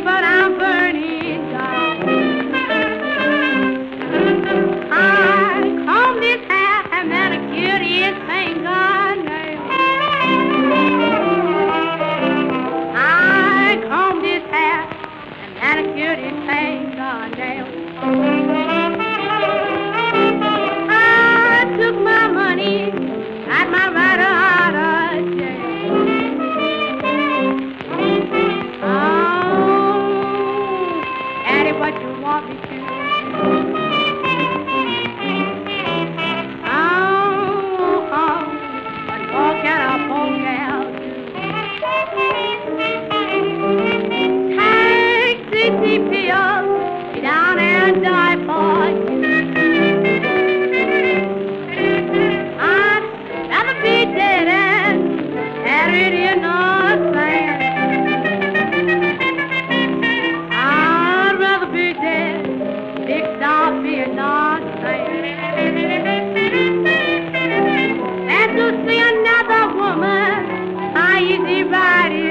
but I'm burning down. I combed this hair and that a curious thing God down. I combed this hair and that a curious thing God down. you want me to. What can a poor do? Take pills, down and die. I'd rather be dead and in di Bari